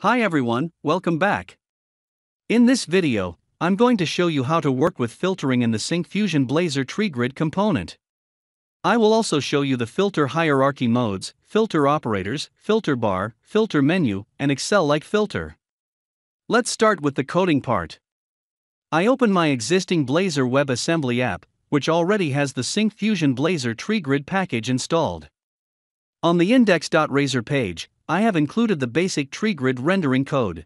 Hi everyone, welcome back. In this video, I'm going to show you how to work with filtering in the Syncfusion Blazor TreeGrid component. I will also show you the filter hierarchy modes, filter operators, filter bar, filter menu, and Excel-like filter. Let's start with the coding part. I open my existing Blazor WebAssembly app, which already has the Syncfusion Blazor TreeGrid package installed. On the index.razor page, I have included the basic tree grid rendering code.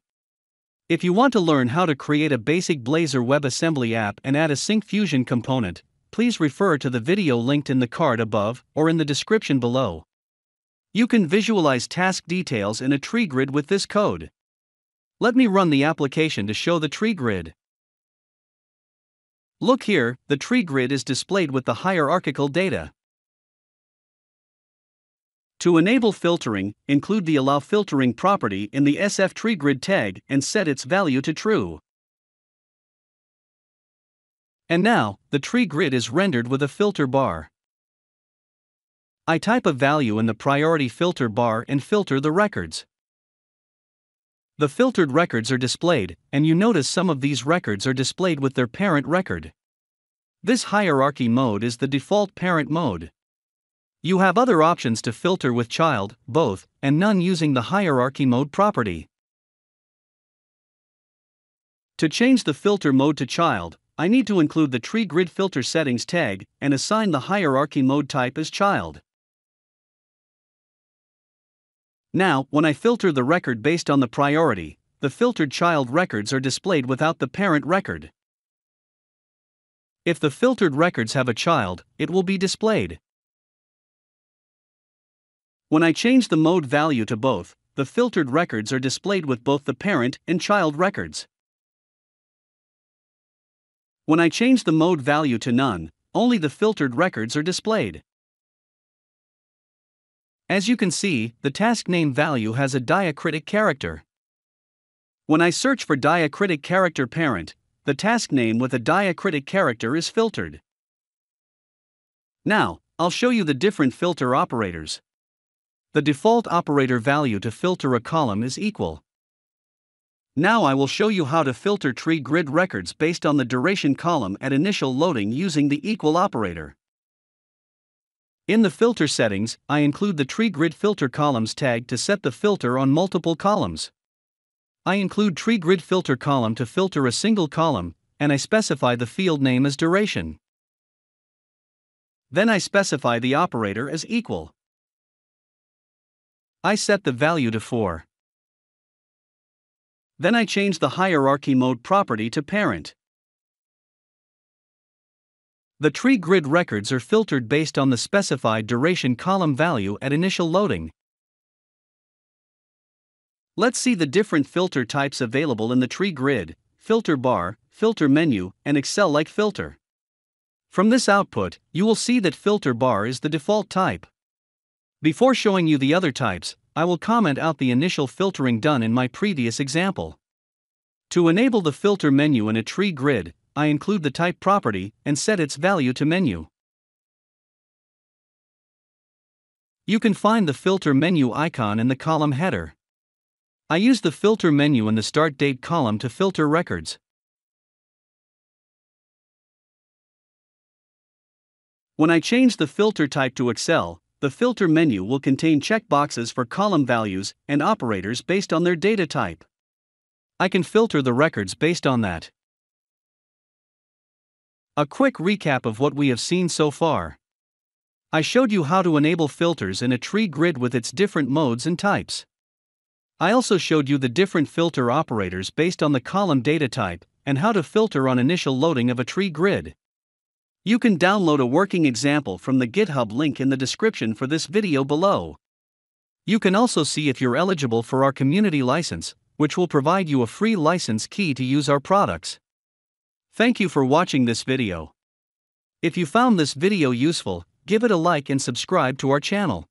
If you want to learn how to create a basic Blazor WebAssembly app and add a Syncfusion component, please refer to the video linked in the card above or in the description below. You can visualize task details in a tree grid with this code. Let me run the application to show the tree grid. Look here, the tree grid is displayed with the hierarchical data. To enable filtering, include the Allow Filtering property in the SF tree grid tag and set its value to true. And now, the tree grid is rendered with a filter bar. I type a value in the priority filter bar and filter the records. The filtered records are displayed, and you notice some of these records are displayed with their parent record. This hierarchy mode is the default parent mode. You have other options to filter with child, both, and none using the hierarchy mode property. To change the filter mode to child, I need to include the tree grid filter settings tag and assign the hierarchy mode type as child. Now, when I filter the record based on the priority, the filtered child records are displayed without the parent record. If the filtered records have a child, it will be displayed. When I change the mode value to both, the filtered records are displayed with both the parent and child records. When I change the mode value to none, only the filtered records are displayed. As you can see, the task name value has a diacritic character. When I search for diacritic character parent, the task name with a diacritic character is filtered. Now, I'll show you the different filter operators. The default operator value to filter a column is equal. Now I will show you how to filter tree grid records based on the duration column at initial loading using the equal operator. In the filter settings, I include the tree grid filter columns tag to set the filter on multiple columns. I include tree grid filter column to filter a single column, and I specify the field name as duration. Then I specify the operator as equal. I set the value to 4. Then I change the hierarchy mode property to parent. The tree grid records are filtered based on the specified duration column value at initial loading. Let's see the different filter types available in the tree grid filter bar, filter menu, and Excel like filter. From this output, you will see that filter bar is the default type. Before showing you the other types, I will comment out the initial filtering done in my previous example. To enable the filter menu in a tree grid, I include the type property and set its value to menu. You can find the filter menu icon in the column header. I use the filter menu in the start date column to filter records. When I change the filter type to Excel, the filter menu will contain checkboxes for column values and operators based on their data type. I can filter the records based on that. A quick recap of what we have seen so far. I showed you how to enable filters in a tree grid with its different modes and types. I also showed you the different filter operators based on the column data type and how to filter on initial loading of a tree grid. You can download a working example from the GitHub link in the description for this video below. You can also see if you're eligible for our community license, which will provide you a free license key to use our products. Thank you for watching this video. If you found this video useful, give it a like and subscribe to our channel.